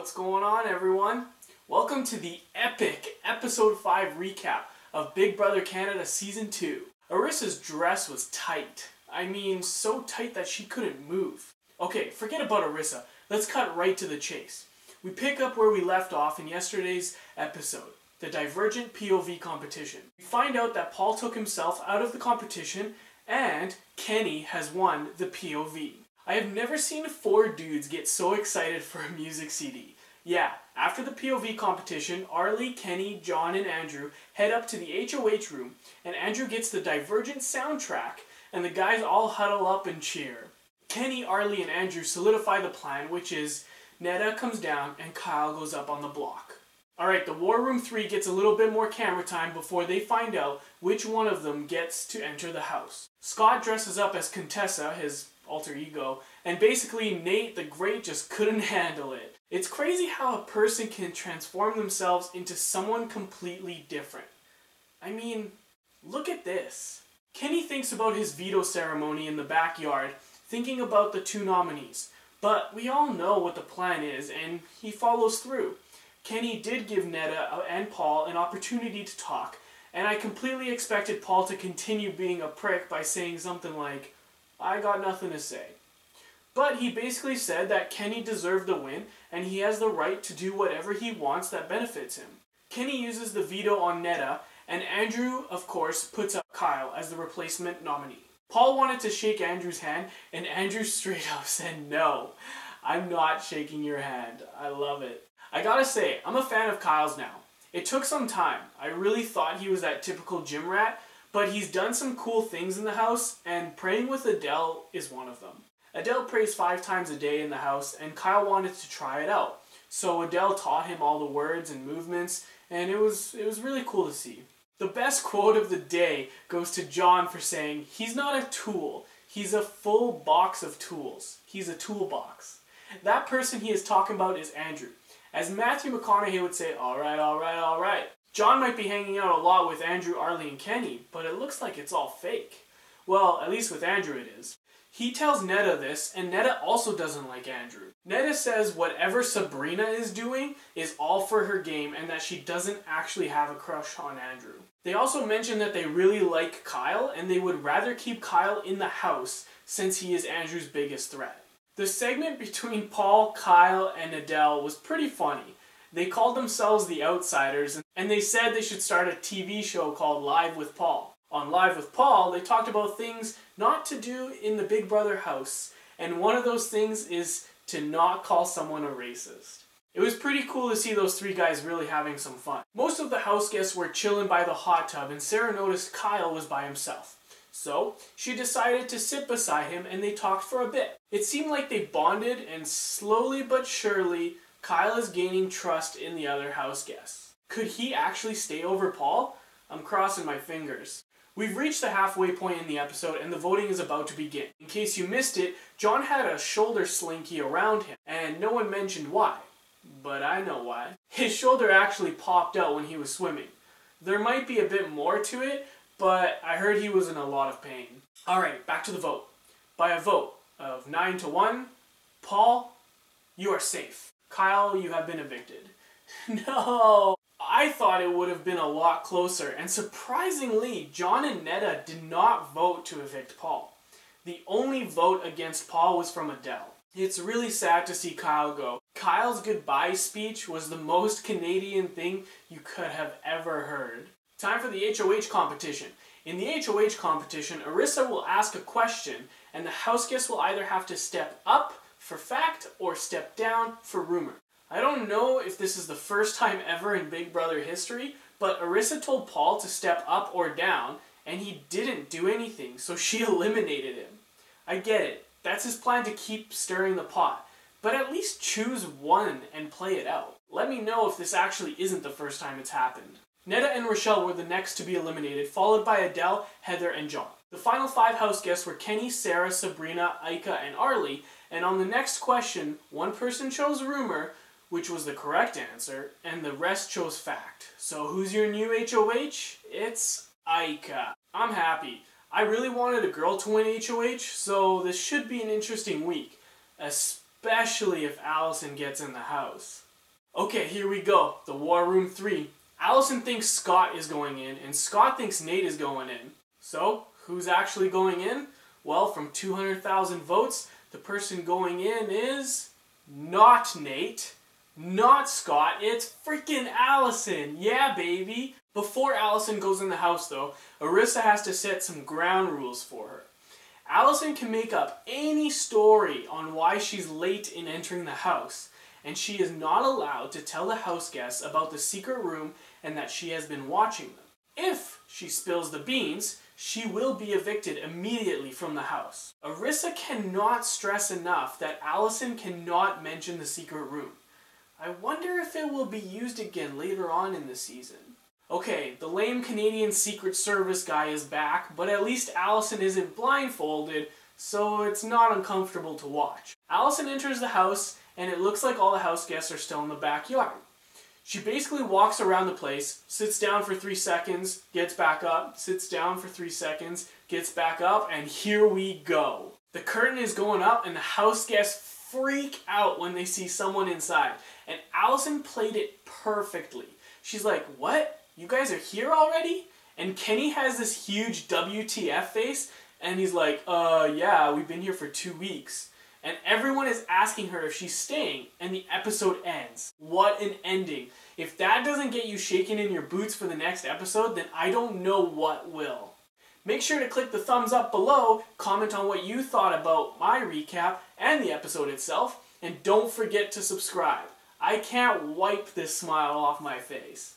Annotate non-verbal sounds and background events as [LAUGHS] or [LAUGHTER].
What's going on, everyone? Welcome to the epic episode 5 recap of Big Brother Canada Season 2. Arisa's dress was tight. I mean, so tight that she couldn't move. Okay, forget about Arisa. Let's cut right to the chase. We pick up where we left off in yesterday's episode, the Divergent POV competition. We find out that Paul took himself out of the competition and Kenny has won the POV. I have never seen four dudes get so excited for a music CD. Yeah, after the POV competition, Arlie, Kenny, John, and Andrew head up to the HOH room, and Andrew gets the Divergent soundtrack, and the guys all huddle up and cheer. Kenny, Arlie, and Andrew solidify the plan, which is Neda comes down and Kyle goes up on the block. Alright, the War Room 3 gets a little bit more camera time before they find out which one of them gets to enter the house. Scott dresses up as Contessa, his alter ego, and basically Nate the Great just couldn't handle it. It's crazy how a person can transform themselves into someone completely different. I mean, look at this. Kenny thinks about his veto ceremony in the backyard, thinking about the two nominees. But we all know what the plan is, and he follows through. Kenny did give Neda and Paul an opportunity to talk, and I completely expected Paul to continue being a prick by saying something like, I got nothing to say. But he basically said that Kenny deserved the win, and he has the right to do whatever he wants that benefits him. Kenny uses the veto on Neda, and Andrew, of course, puts up Kyle as the replacement nominee. Paul wanted to shake Andrew's hand, and Andrew [LAUGHS] straight up said no. I'm not shaking your hand. I love it. I gotta say, I'm a fan of Kyle's now. It took some time. I really thought he was that typical gym rat, but he's done some cool things in the house, and praying with Adel is one of them. Adel prays five times a day in the house, and Kyle wanted to try it out. So Adel taught him all the words and movements, and it was it was really cool to see. The best quote of the day goes to John for saying, He's not a tool, he's a full box of tools. He's a toolbox. That person he is talking about is Andrew. As Matthew McConaughey would say, alright, alright, alright. John might be hanging out a lot with Andrew, Arlie, and Kenny, but it looks like it's all fake. Well, at least with Andrew it is. He tells Neda this, and Neda also doesn't like Andrew. Neda says whatever Sabrina is doing is all for her game and that she doesn't actually have a crush on Andrew. They also mention that they really like Kyle and they would rather keep Kyle in the house since he is Andrew's biggest threat. The segment between Paul, Kyle, and Adel was pretty funny. They called themselves the Outsiders and they said they should start a TV show called Live with Paul. On Live with Paul, they talked about things not to do in the Big Brother house, and one of those things is to not call someone a racist. It was pretty cool to see those three guys really having some fun. Most of the house guests were chilling by the hot tub and Sarah noticed Kyle was by himself. So, she decided to sit beside him and they talked for a bit. It seemed like they bonded and slowly but surely, Kyle is gaining trust in the other house guests. Could he actually stay over Paul? I'm crossing my fingers. We've reached the halfway point in the episode and the voting is about to begin. In case you missed it, John had a shoulder slinky around him and no one mentioned why but I know why. His shoulder actually popped out when he was swimming. There might be a bit more to it, but I heard he was in a lot of pain. Alright, back to the vote. By a vote of 9 to 1, Paul, you are safe. Kyle, you have been evicted. [LAUGHS] no! I thought it would have been a lot closer, and surprisingly, John and Neda did not vote to evict Paul. The only vote against Paul was from Adel. It's really sad to see Kyle go. Kyle's goodbye speech was the most Canadian thing you could have ever heard. Time for the HOH competition. In the HOH competition, Arisa will ask a question, and the house guests will either have to step up for fact or step down for rumor. I don't know if this is the first time ever in Big Brother history, but Arisa told Paul to step up or down, and he didn't do anything, so she [LAUGHS] eliminated him. I get it. That's his plan to keep stirring the pot. But at least choose one and play it out. Let me know if this actually isn't the first time it's happened. Neda and Rachelle were the next to be eliminated, followed by Adel, Heather, and John. The final five house guests were Kenny, Sarah, Sabrina, Ika, and Arlie, and on the next question, one person chose rumor, which was the correct answer, and the rest chose fact. So who's your new HOH? It's Ika. I'm happy. I really wanted a girl to win HOH, so this should be an interesting week, especially if Allison gets in the house. Okay, here we go. The War Room 3. Allison thinks Scott is going in, and Scott thinks Nate is going in. So, who's actually going in? Well, from 200,000 votes, the person going in is not Nate, not Scott, it's freaking Allison. Yeah, baby. Before Allison goes in the house, though, Arisa has to set some ground rules for her. Allison can make up any story on why she's late in entering the house, and she is not allowed to tell the house guests about the secret room and that she has been watching them. If she spills the beans, she will be evicted immediately from the house. Arisa cannot stress enough that Allison cannot mention the secret room. I wonder if it will be used again later on in the season. Okay, the lame Canadian Secret Service guy is back, but at least Allison isn't blindfolded, so it's not uncomfortable to watch. Allison enters the house, and it looks like all the house guests are still in the backyard. She basically walks around the place, sits down for three seconds, gets back up, sits down for three seconds, gets back up, and here we go. The curtain is going up, and the house guests freak out when they see someone inside. And Allison played it perfectly. She's like, What? You guys are here already? And Kenny has this huge WTF face, and he's like, Uh, yeah, we've been here for two weeks and everyone is asking her if she's staying, and the episode ends. What an ending. If that doesn't get you shaking in your boots for the next episode, then I don't know what will. Make sure to click the thumbs up below, comment on what you thought about my recap and the episode itself, and don't forget to subscribe. I can't wipe this smile off my face.